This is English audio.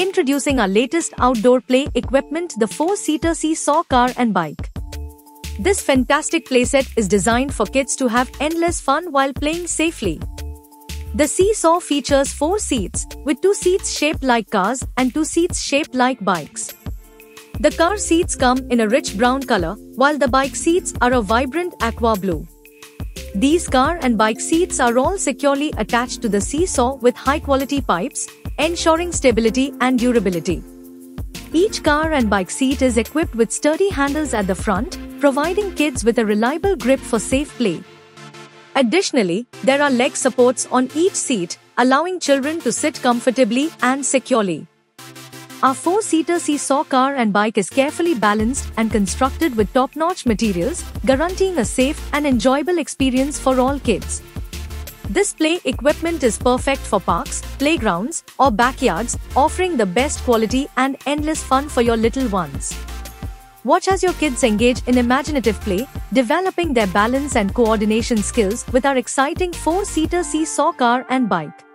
introducing our latest outdoor play equipment, the four-seater seesaw car and bike. This fantastic playset is designed for kids to have endless fun while playing safely. The seesaw features four seats, with two seats shaped like cars and two seats shaped like bikes. The car seats come in a rich brown color, while the bike seats are a vibrant aqua blue. These car and bike seats are all securely attached to the seesaw with high quality pipes, ensuring stability and durability. Each car and bike seat is equipped with sturdy handles at the front, providing kids with a reliable grip for safe play. Additionally, there are leg supports on each seat, allowing children to sit comfortably and securely. Our four-seater seesaw car and bike is carefully balanced and constructed with top-notch materials, guaranteeing a safe and enjoyable experience for all kids. This play equipment is perfect for parks, playgrounds, or backyards, offering the best quality and endless fun for your little ones. Watch as your kids engage in imaginative play, developing their balance and coordination skills with our exciting four-seater seesaw car and bike.